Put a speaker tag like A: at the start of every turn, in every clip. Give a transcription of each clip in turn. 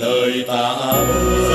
A: lời ta ơi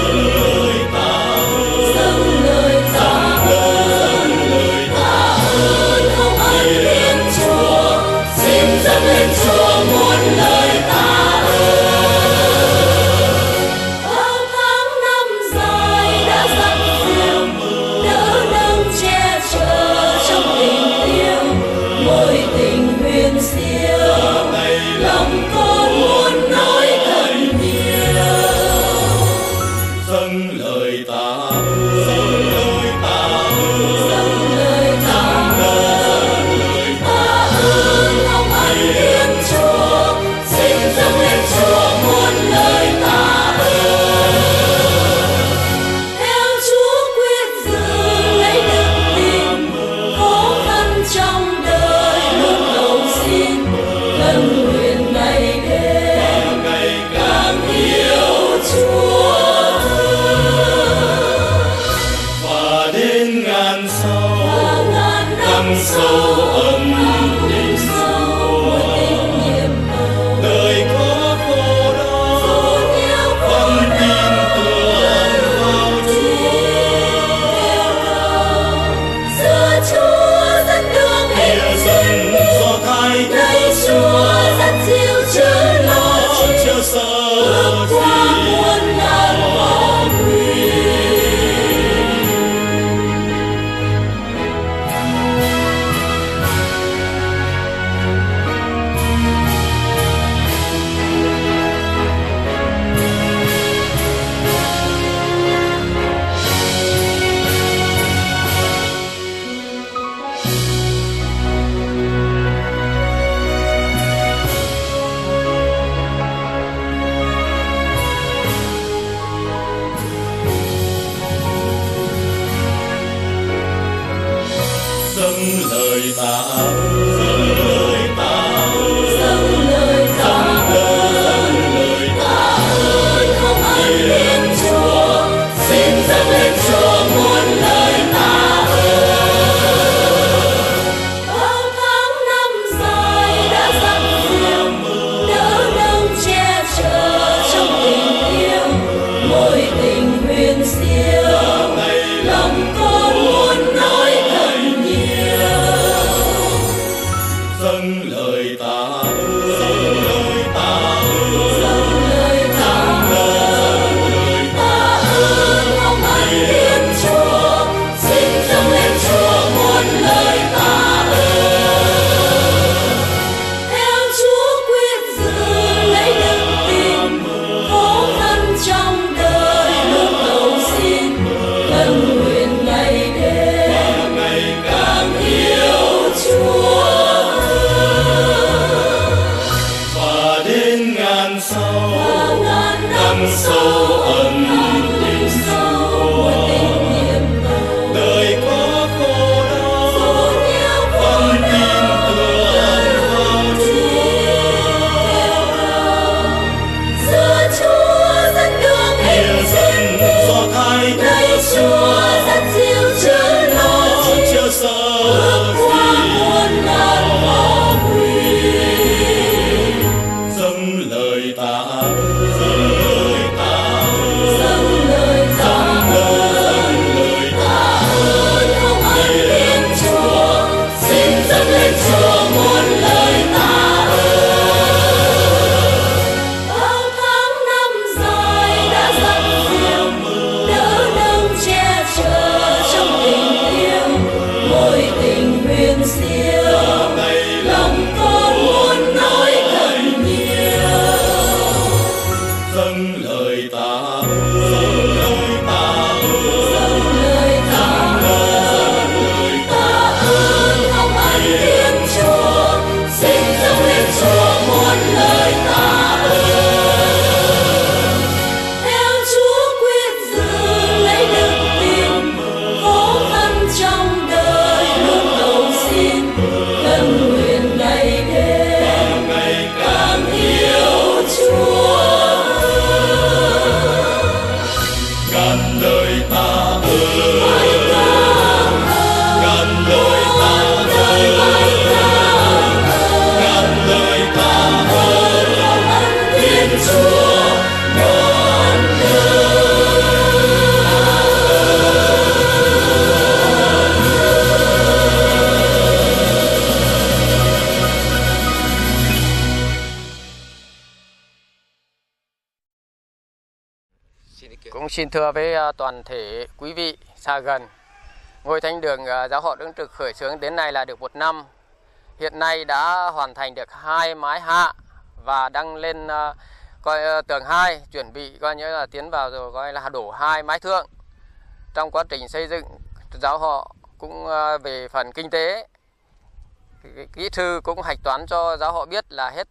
A: Lord. Xin
B: thưa với à, toàn thể quý vị xa gần. Ngôi thánh đường à, giáo hội đứng Trực khởi xướng đến nay là được một năm. Hiện nay đã hoàn thành được hai mái hạ và đăng lên à, coi tường hai, chuẩn bị coi như là tiến vào rồi coi là đổ hai mái thượng. Trong quá trình xây dựng, giáo họ cũng về phần kinh tế, kỹ sư cũng hạch toán cho giáo họ biết là hết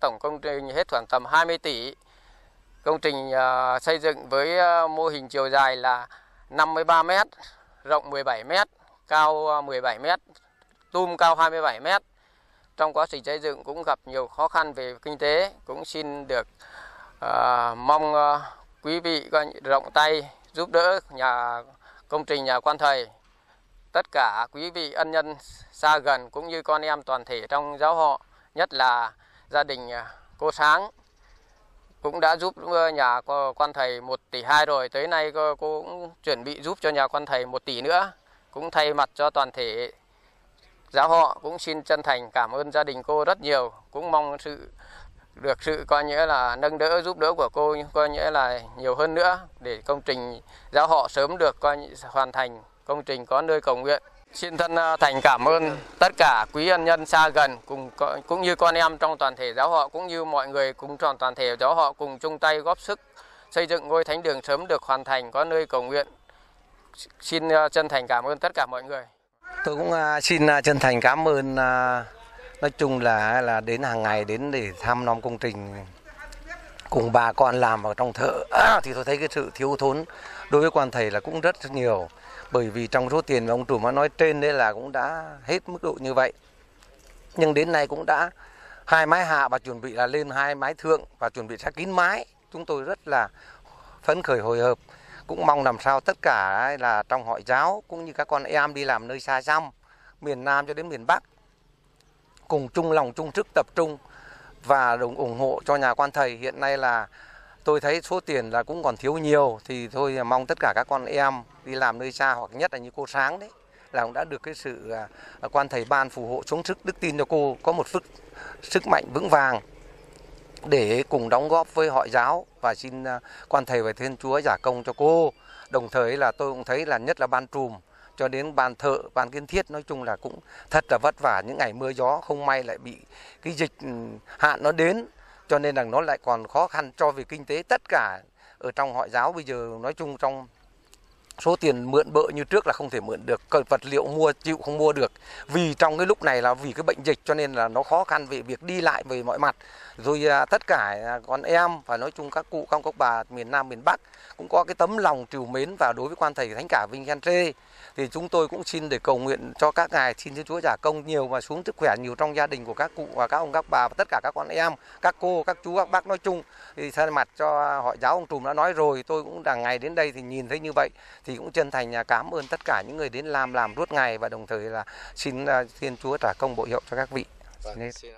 B: tổng công trình hết khoảng tầm 20 tỷ Công trình à, xây dựng với à, mô hình chiều dài là 53 m, rộng 17 m, cao 17 m, tum cao 27 m. Trong quá trình xây dựng cũng gặp nhiều khó khăn về kinh tế, cũng xin được uh, mong uh, quý vị rộng tay giúp đỡ nhà
A: công trình nhà quan thầy tất cả quý vị ân nhân xa gần cũng như con em toàn thể trong giáo họ nhất là gia đình cô sáng cũng đã giúp ờ, nhà quan thầy một tỷ hai rồi. Tới nay cô cũng chuẩn bị giúp cho nhà quan thầy một tỷ nữa. Cũng thay mặt cho toàn thể giáo họ, cũng xin chân thành cảm ơn gia đình cô rất nhiều. Cũng mong sự, được sự coi nghĩa là nâng đỡ, giúp đỡ của cô coi nghĩa là nhiều hơn nữa để công trình giáo họ sớm được coi, hoàn thành công trình có nơi cầu nguyện xin thân à, thành cảm ơn tất cả quý ân nhân xa gần cùng cũng như con em trong toàn thể giáo họ cũng như mọi người cùng tròn toàn thể giáo họ cùng chung tay góp sức xây dựng ngôi thánh đường sớm được hoàn thành có nơi cầu nguyện. Xin à, chân thành cảm ơn tất cả mọi người.
C: Tôi cũng à, xin chân thành cảm ơn nói chung là là đến hàng ngày đến để thăm nom công trình cùng bà con làm ở trong thợ. Thì tôi thấy cái sự thiếu thốn đối với quan thầy là cũng rất, rất nhiều bởi vì trong số tiền mà ông chủ mà nói trên đấy là cũng đã hết mức độ như vậy. Nhưng đến nay cũng đã hai mái hạ và chuẩn bị là lên hai mái thượng và chuẩn bị sẽ kín mái. Chúng tôi rất là phấn khởi hồi hộp. Cũng mong làm sao tất cả là trong hội giáo cũng như các con em đi làm nơi xa xăm, miền Nam cho đến miền Bắc, cùng chung lòng chung sức tập trung và đồng ủng hộ cho nhà quan thầy. Hiện nay là tôi thấy số tiền là cũng còn thiếu nhiều, thì thôi mong tất cả các con em đi làm nơi xa hoặc nhất là như cô sáng đấy, là cũng đã được cái sự à, à, quan thầy ban phù hộ chống sức, đức tin cho cô có một sức sức mạnh vững vàng để cùng đóng góp với hội giáo và xin à, quan thầy và thiên chúa giả công cho cô. Đồng thời là tôi cũng thấy là nhất là ban trùm cho đến ban thợ, ban kiến thiết nói chung là cũng thật là vất vả, những ngày mưa gió không may lại bị cái dịch ừ, hạn nó đến cho nên là nó lại còn khó khăn cho về kinh tế. Tất cả ở trong hội giáo bây giờ nói chung trong số tiền mượn bợ như trước là không thể mượn được. Cần vật liệu mua chịu không mua được. Vì trong cái lúc này là vì cái bệnh dịch cho nên là nó khó khăn về việc đi lại về mọi mặt. Rồi à, tất cả à, con em và nói chung các cụ các bà miền Nam miền Bắc cũng có cái tấm lòng trìu mến và đối với quan thầy thánh cả Vinh Khen Trê thì chúng tôi cũng xin để cầu nguyện cho các ngài xin Thiên Chúa trả công nhiều và xuống sức khỏe nhiều trong gia đình của các cụ và các ông các bà và tất cả các con em các cô các chú các bác nói chung. Thì thay mặt cho họ giáo ông Trùm đã nói rồi tôi cũng đang ngày đến đây thì nhìn thấy như vậy. Thì cũng chân thành cảm ơn tất cả những người đến làm làm suốt ngày và đồng thời là xin à, Thiên Chúa trả công bộ hiệu cho các vị. Vâng, xin